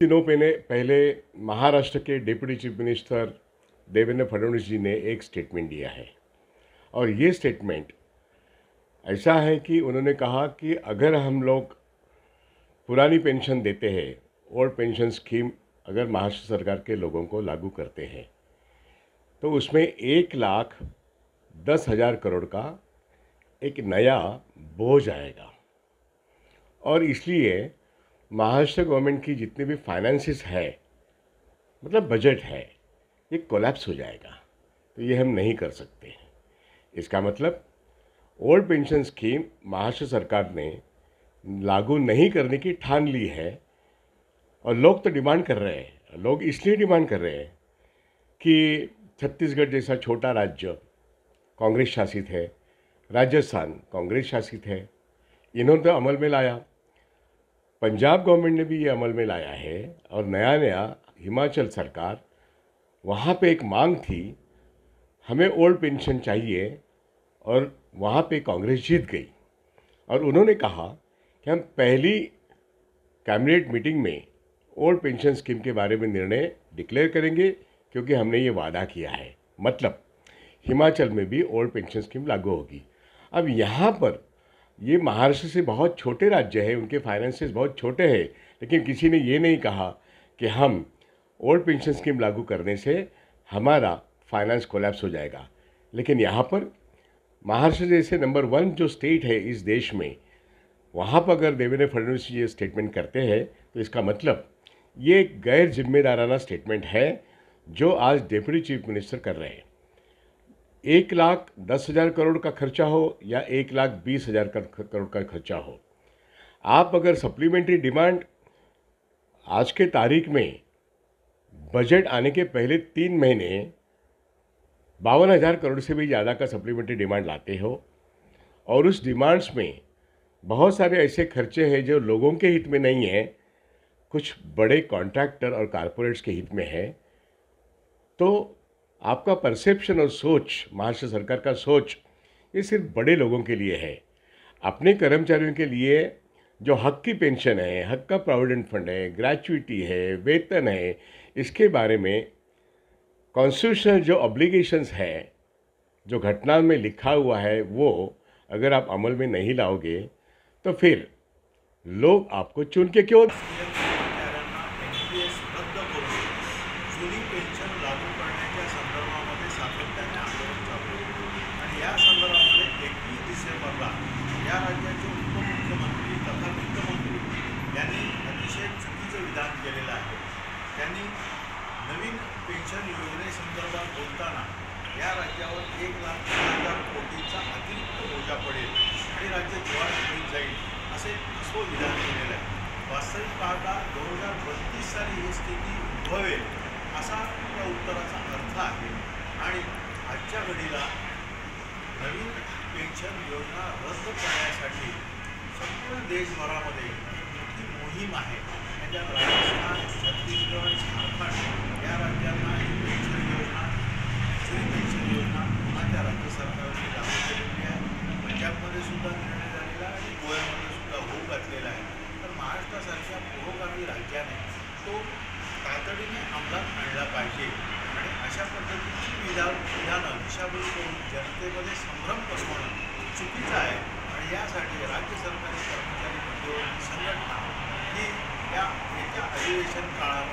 दिनों पहले पहले महाराष्ट्र के deputy chief minister Devendra Fadnavis ji ने एक स्टेटमेंट दिया है। और ये स्टेटमेंट ऐसा है कि उन्होंने कहा कि अगर हम लोग पुरानी पेंशन देते हैं, ओल्ड पेंशन स्कीम अगर महाराष्ट्र सरकार के लोगों को लागू करते हैं तो उसमें एक लाख दस हज़ार करोड़ का एक नया बोझ आएगा। और इसलिए महाराष्ट्र गवर्नमेंट की जितनी भी फाइनेंसिस है मतलब बजट है, ये कोलैप्स हो जाएगा। तो ये हम नहीं कर सकते इसका मतलब ओल्ड पेंशन स्कीम महाराष्ट्र सरकार ने लागू नहीं करने की ठान ली है और लोग तो डिमांड कर रहे हैं। लोग इसलिए डिमांड कर रहे हैं कि छत्तीसगढ़ जैसा छोटा राज्य कांग्रेस शासित है, राजस्थान कांग्रेस शासित है, इन्होंने तो अमल में लाया। पंजाब गवर्नमेंट ने भी ये अमल में लाया है और नया नया हिमाचल सरकार, वहाँ पे एक मांग थी, हमें ओल्ड पेंशन चाहिए और वहाँ पे कांग्रेस जीत गई। और उन्होंने कहा कि हम पहली कैबिनेट मीटिंग में ओल्ड पेंशन स्कीम के बारे में निर्णय डिक्लेयर करेंगे, क्योंकि हमने ये वादा किया है। मतलब हिमाचल में भी ओल्ड पेंशन स्कीम लागू होगी। अब यहाँ पर ये महाराष्ट्र से बहुत छोटे राज्य है, उनके फाइनेंसेस बहुत छोटे हैं, लेकिन किसी ने ये नहीं कहा कि हम ओल्ड पेंशन स्कीम लागू करने से हमारा फाइनेंस कोलैप्स हो जाएगा। लेकिन यहाँ पर महाराष्ट्र जैसे नंबर वन जो स्टेट है इस देश में, वहाँ पर अगर देवेंद्र फडणवीस ये स्टेटमेंट करते हैं तो इसका मतलब ये गैर जिम्मेदाराना स्टेटमेंट है, जो आज डेप्यूटी चीफ मिनिस्टर कर रहे हैं। एक लाख दस हज़ार करोड़ का खर्चा हो या एक लाख बीस हज़ार करोड़ का खर्चा हो। आप अगर सप्लीमेंट्री डिमांड आज के तारीख में बजट आने के पहले तीन महीने बावन हज़ार करोड़ से भी ज़्यादा का सप्लीमेंट्री डिमांड लाते हो और उस डिमांड्स में बहुत सारे ऐसे खर्चे हैं जो लोगों के हित में नहीं है, कुछ बड़े कॉन्ट्रैक्टर और कारपोरेट्स के हित में है तो आपका परसेप्शन और सोच, महाराष्ट्र सरकार का सोच, ये सिर्फ़ बड़े लोगों के लिए है। अपने कर्मचारियों के लिए जो हक की पेंशन है, हक का प्रोविडेंट फंड है ग्रेचुइटी है, वेतन है, इसके बारे में कॉन्स्टिट्यूशनल जो ऑब्लिगेशंस है, जो घटना में लिखा हुआ है, वो अगर आप अमल में नहीं लाओगे तो फिर लोग आपको चुन के क्यों चुकीचं केलेलं आहे. त्यांनी नवीन पेन्शन योजनेसंदर्भात बोलताना या राज्यावर एक लाख हजार कोटीचा अतिरिक्त बोजा पडेल आणि राज्य दिवाळखोरीत जाईल असे असो विधान केलेलं आहे. वास्तविक पाहता दोन हजार बत्तीस साली ही स्थिती उद्भवेल असा या उत्तराचा अर्थ आहे. आणि आजच्या घडीला नवीन पेन्शन योजना रद्द करण्यासाठी संपूर्ण देशभरामध्ये मोठी मोहीम आहे. राज्यात राजस्थान छत्तीसगड झारखंड या राज्यांना ही पेन्शन योजना जुनी पेन्शन योजना पुन्हा त्या राज्य सरकारने लागू केलेली आहे पंजाबमध्ये सुद्धा निर्णय झालेला आहे आणि गोव्यामध्ये सुद्धा होऊ घातलेला आहे तर महाराष्ट्रासारख्या पुरोगामी राज्याने तो तातडीने अंमलात आणला पाहिजे आणि अशा पद्धतीची विधान विधानं दिशाभूल करून जनतेमध्ये संभ्रम पसरवणं चुकीचं आहे. Jason